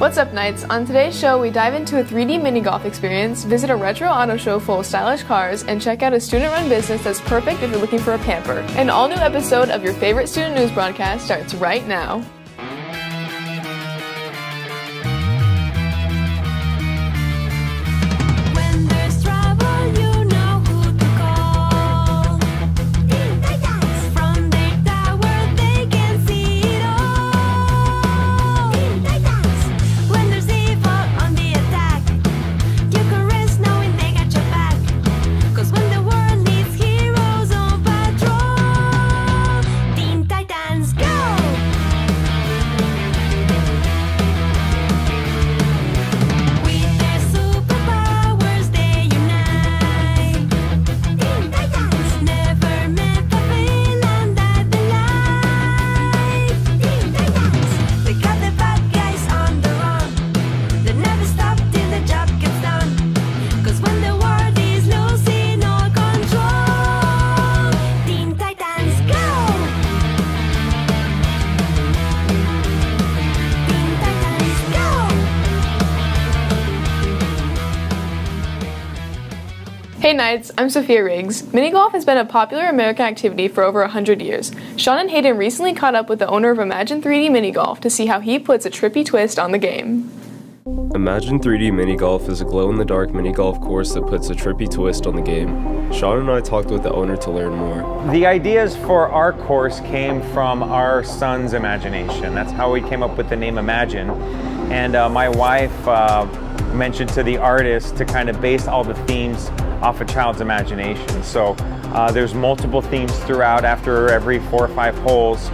What's up, Knights? On today's show, we dive into a 3D mini golf experience, visit a retro auto show full of stylish cars, and check out a student run business that's perfect if you're looking for a pamper. An all new episode of your favorite student news broadcast starts right now. Hey Knights, I'm Sophia Riggs. Mini golf has been a popular American activity for over 100 years. Sean and Hayden recently caught up with the owner of Imagine 3D Mini Golf to see how he puts a trippy twist on the game. Imagine 3D Mini Golf is a glow in the dark mini golf course that puts a trippy twist on the game. Sean and I talked with the owner to learn more. The ideas for our course came from our son's imagination. That's how we came up with the name Imagine. And uh, my wife uh, mentioned to the artist to kind of base all the themes off a child's imagination. So uh, there's multiple themes throughout. After every four or five holes,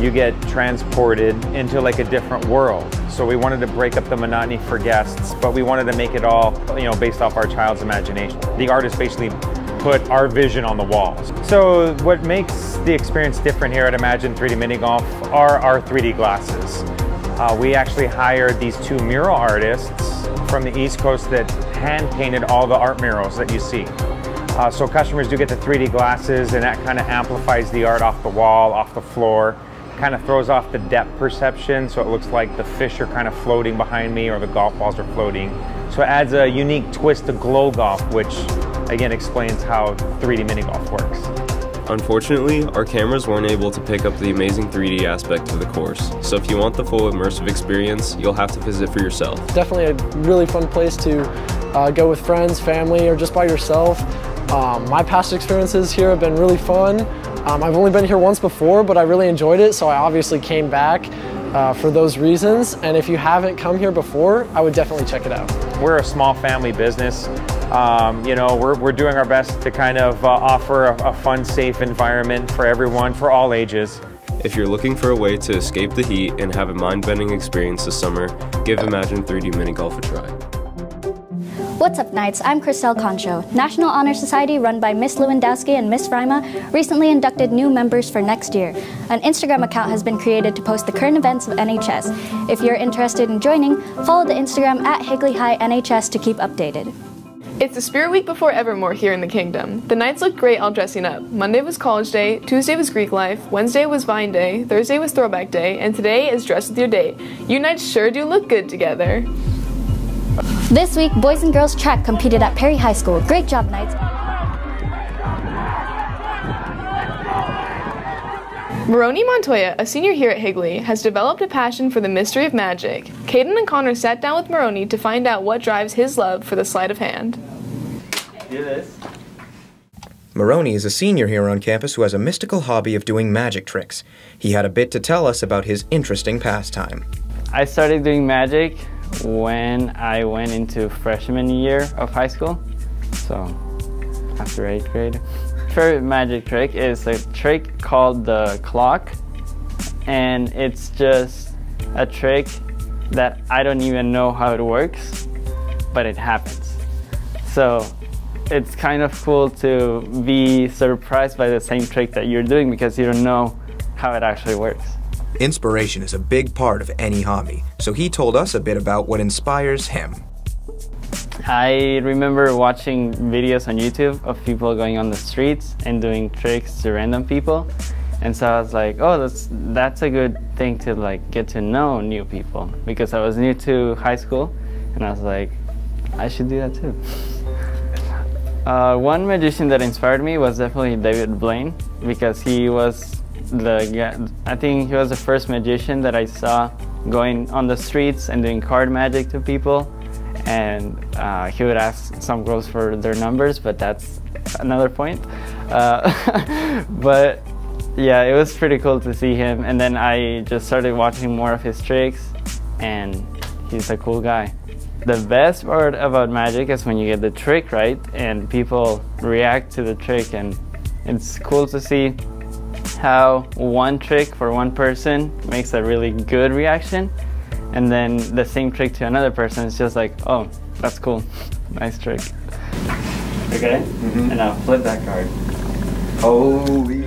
you get transported into like a different world. So we wanted to break up the monotony for guests, but we wanted to make it all, you know, based off our child's imagination. The artist basically put our vision on the walls. So what makes the experience different here at Imagine 3D Mini Golf are our 3D glasses. Uh, we actually hired these two mural artists from the East Coast that hand painted all the art murals that you see. Uh, so customers do get the 3D glasses and that kind of amplifies the art off the wall, off the floor, kind of throws off the depth perception so it looks like the fish are kind of floating behind me or the golf balls are floating. So it adds a unique twist to glow golf, which again explains how 3D mini golf works. Unfortunately, our cameras weren't able to pick up the amazing 3D aspect of the course, so if you want the full immersive experience, you'll have to visit for yourself. Definitely a really fun place to uh, go with friends, family, or just by yourself. Um, my past experiences here have been really fun. Um, I've only been here once before, but I really enjoyed it, so I obviously came back uh, for those reasons. And if you haven't come here before, I would definitely check it out. We're a small family business. Um, you know, we're, we're doing our best to kind of uh, offer a, a fun, safe environment for everyone, for all ages. If you're looking for a way to escape the heat and have a mind-bending experience this summer, give Imagine 3D Mini Golf a try. What's up, Knights? I'm Chriselle Concho. National Honor Society, run by Miss Lewandowski and Miss Frima, recently inducted new members for next year. An Instagram account has been created to post the current events of NHS. If you're interested in joining, follow the Instagram at Higley High NHS to keep updated. It's the Spirit Week before Evermore here in the Kingdom. The Knights looked great all dressing up. Monday was College Day, Tuesday was Greek Life, Wednesday was Vine Day, Thursday was Throwback Day, and today is Dress with Your Date. You Knights sure do look good together. This week, boys and girls track competed at Perry High School. Great job, Knights. Maroni Montoya, a senior here at Higley, has developed a passion for the mystery of magic. Caden and Connor sat down with Maroni to find out what drives his love for the sleight of hand. Maroni is a senior here on campus who has a mystical hobby of doing magic tricks. He had a bit to tell us about his interesting pastime. I started doing magic when I went into freshman year of high school. So after eighth grade. Favorite magic trick is a trick called the clock. And it's just a trick that I don't even know how it works, but it happens. So it's kind of cool to be surprised by the same trick that you're doing because you don't know how it actually works. Inspiration is a big part of any hobby, so he told us a bit about what inspires him. I remember watching videos on YouTube of people going on the streets and doing tricks to random people. And so I was like, oh, that's that's a good thing to like get to know new people because I was new to high school, and I was like, I should do that too. Uh, one magician that inspired me was definitely David Blaine because he was the guy, I think he was the first magician that I saw going on the streets and doing card magic to people, and uh, he would ask some girls for their numbers, but that's another point. Uh, but yeah, it was pretty cool to see him, and then I just started watching more of his tricks, and he's a cool guy. The best part about magic is when you get the trick right and people react to the trick, and it's cool to see how one trick for one person makes a really good reaction, and then the same trick to another person is just like, oh, that's cool, nice trick. Okay, mm-hmm. and I'll flip that card. Holy.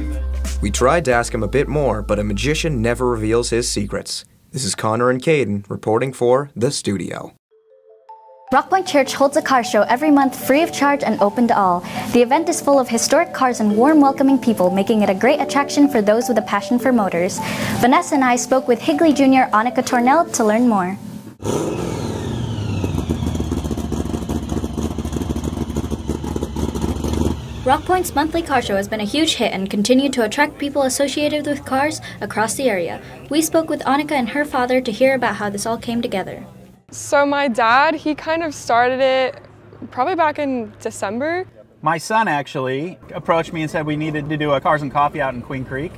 We tried to ask him a bit more, but a magician never reveals his secrets. This is Connor and Caden reporting for The Studio. Rockpoint Church holds a car show every month free of charge and open to all. The event is full of historic cars and warm, welcoming people, making it a great attraction for those with a passion for motors. Vanessa and I spoke with Higley Jr. Annika Tornell to learn more. Rockpoint's monthly car show has been a huge hit and continued to attract people associated with cars across the area. We spoke with Annika and her father to hear about how this all came together. So my dad, he kind of started it probably back in December. My son actually approached me and said we needed to do a cars and coffee out in Queen Creek.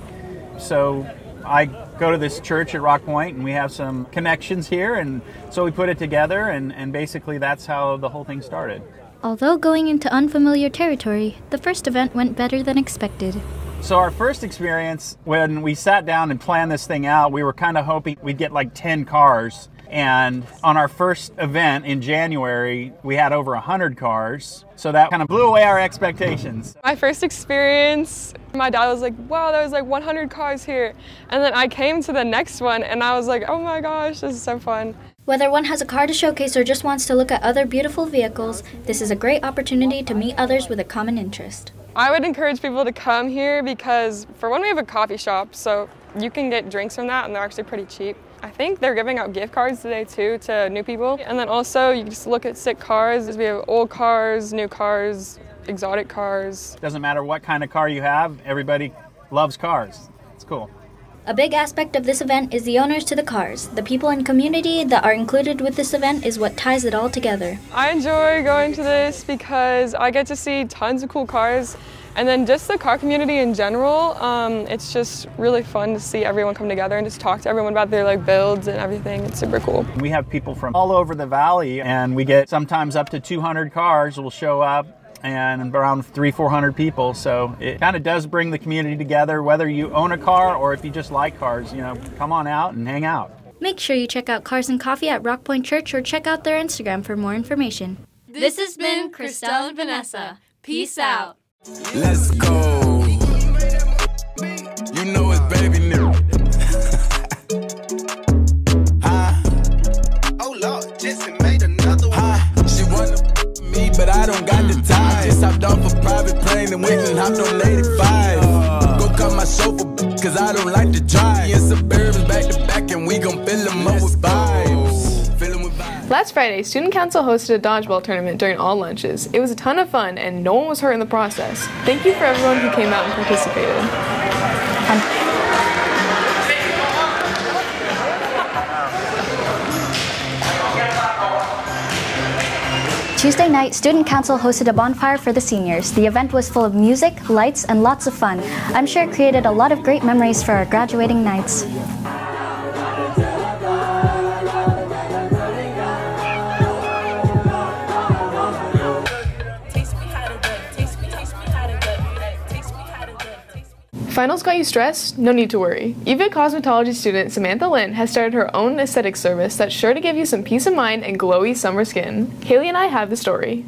So I go to this church at Rock Point and we have some connections here and so we put it together and, and basically that's how the whole thing started. Although going into unfamiliar territory, the first event went better than expected. So our first experience when we sat down and planned this thing out, we were kind of hoping we'd get like 10 cars. And on our first event in January, we had over 100 cars. So that kind of blew away our expectations. My first experience, my dad was like, wow, there was like 100 cars here. And then I came to the next one and I was like, oh my gosh, this is so fun. Whether one has a car to showcase or just wants to look at other beautiful vehicles, this is a great opportunity to meet others with a common interest. I would encourage people to come here because, for one, we have a coffee shop, so you can get drinks from that and they're actually pretty cheap. I think they're giving out gift cards today too to new people. And then also, you can just look at sick cars. We have old cars, new cars, exotic cars. Doesn't matter what kind of car you have, everybody loves cars. It's cool. A big aspect of this event is the owners to the cars. The people and community that are included with this event is what ties it all together. I enjoy going to this because I get to see tons of cool cars. And then just the car community in general, um, it's just really fun to see everyone come together and just talk to everyone about their like builds and everything. It's super cool. We have people from all over the valley, and we get sometimes up to 200 cars will show up and around three, 400 people. So it kind of does bring the community together, whether you own a car or if you just like cars, you know, come on out and hang out. Make sure you check out Cars and Coffee at Rock Point Church or check out their Instagram for more information. This has been Christelle and Vanessa. Peace out. Let's go. You know it's baby new. huh? Oh Lord, Jesse made another one. Huh? She wanna me, but I don't got the mm. time. Just hopped off a private plane and went and hopped on 85. Uh. Go cut my chauffeur, cause I don't like to drive. Me and Last Friday, Student Council hosted a dodgeball tournament during all lunches. It was a ton of fun, and no one was hurt in the process. Thank you for everyone who came out and participated. Tuesday night, Student Council hosted a bonfire for the seniors. The event was full of music, lights, and lots of fun. I'm sure it created a lot of great memories for our graduating Knights. Finals got you stressed? No need to worry. EVIT cosmetology student Samantha Lynn has started her own aesthetic service that's sure to give you some peace of mind and glowy summer skin. Haley and I have the story.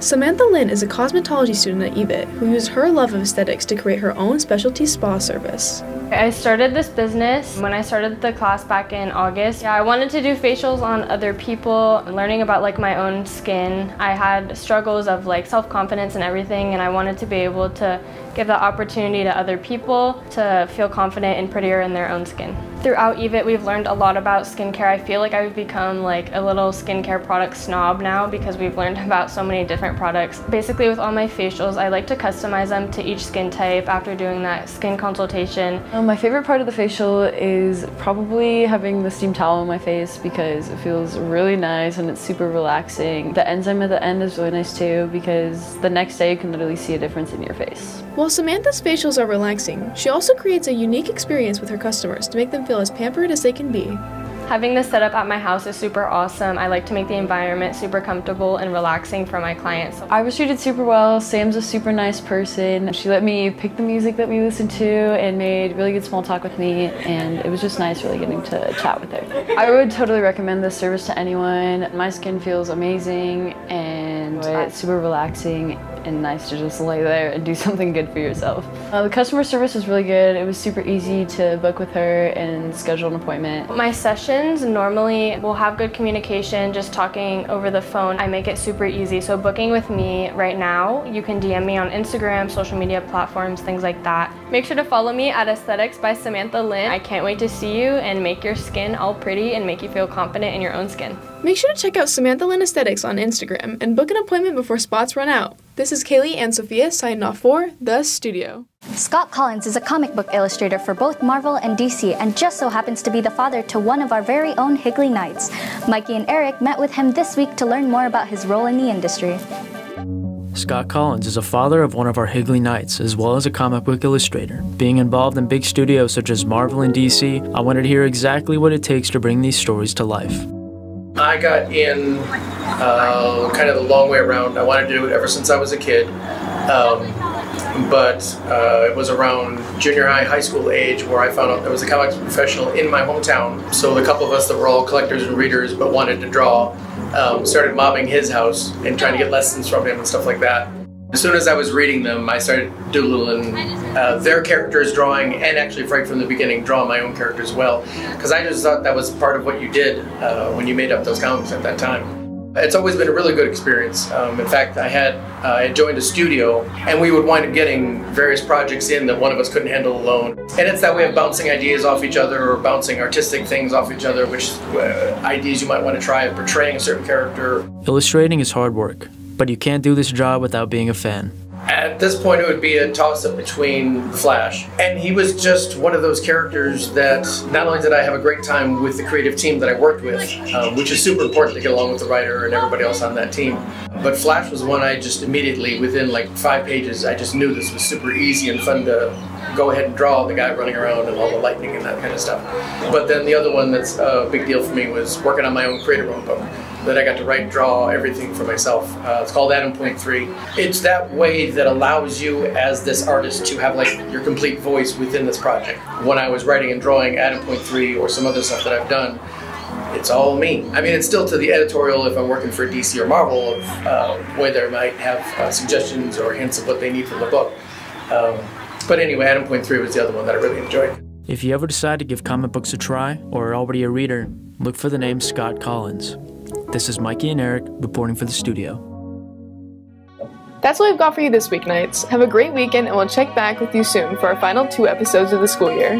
Samantha Lynn is a cosmetology student at EVIT who used her love of aesthetics to create her own specialty spa service. I started this business when I started the class back in August. Yeah, I wanted to do facials on other people, learning about like my own skin. I had struggles of like self-confidence and everything and I wanted to be able to give that opportunity to other people to feel confident and prettier in their own skin. Throughout EVIT, we've learned a lot about skincare. I feel like I've become like a little skincare product snob now because we've learned about so many different products. Basically, with all my facials, I like to customize them to each skin type after doing that skin consultation. Um, my favorite part of the facial is probably having the steam towel on my face because it feels really nice and it's super relaxing. The enzyme at the end is really nice too because the next day you can literally see a difference in your face. While Samantha's facials are relaxing, she also creates a unique experience with her customers to make them feel as pampered as they can be. Having this set up at my house is super awesome. I like to make the environment super comfortable and relaxing for my clients. I was treated super well. Sam's a super nice person. She let me pick the music that we listened to and made really good small talk with me and it was just nice really getting to chat with her. I would totally recommend this service to anyone. My skin feels amazing and it's super relaxing and nice to just lay there and do something good for yourself. Uh, the customer service was really good. It was super easy to book with her and schedule an appointment. My sessions normally will have good communication, just talking over the phone. I make it super easy. So booking with me right now, you can DM me on Instagram, social media platforms, things like that. Make sure to follow me at Aesthetics by Samantha Lynn. I can't wait to see you and make your skin all pretty and make you feel confident in your own skin. Make sure to check out Samantha Lynn Aesthetics on Instagram and book an appointment before spots run out. This is Kaylee and Sophia signing off for The Studio. Scott Kolins is a comic book illustrator for both Marvel and DC and just so happens to be the father to one of our very own Higley Knights. Mikey and Eric met with him this week to learn more about his role in the industry. Scott Kolins is a father of one of our Higley Knights, as well as a comic book illustrator. Being involved in big studios such as Marvel and DC, I wanted to hear exactly what it takes to bring these stories to life. I got in uh, kind of the long way around. I wanted to do it ever since I was a kid. Um, but uh, it was around junior high, high school age where I found out there was a comics professional in my hometown. So the couple of us that were all collectors and readers but wanted to draw um, started mobbing his house and trying to get lessons from him and stuff like that. As soon as I was reading them, I started doodling uh, their characters, drawing, and actually right from the beginning, drawing my own character as well. Because I just thought that was part of what you did uh, when you made up those comics at that time. It's always been a really good experience. Um, in fact, I had uh, I joined a studio, and we would wind up getting various projects in that one of us couldn't handle alone. And it's that way of bouncing ideas off each other or bouncing artistic things off each other, which uh, ideas you might want to try portraying a certain character. Illustrating is hard work, but you can't do this job without being a fan. At this point, it would be a toss up between Flash. And he was just one of those characters that not only did I have a great time with the creative team that I worked with, um, which is super important to get along with the writer and everybody else on that team, but Flash was one I just immediately, within like five pages, I just knew this was super easy and fun to go ahead and draw the guy running around and all the lightning and that kind of stuff. But then the other one that's a big deal for me was working on my own creative own book that I got to write, draw everything for myself. Uh, it's called Adam Point Three. It's that way that allows you as this artist to have like your complete voice within this project. When I was writing and drawing Adam Point Three or some other stuff that I've done, it's all me. I mean, it's still to the editorial if I'm working for DC or Marvel, of uh, where they might have uh, suggestions or hints of what they need from the book. Um, but anyway, Adam Point Three was the other one that I really enjoyed. If you ever decide to give comic books a try, or are already a reader, look for the name Scott Kolins. This is Mikey and Eric reporting for the studio. That's what we've got for you this week, Knights. Have a great weekend, and we'll check back with you soon for our final two episodes of the school year.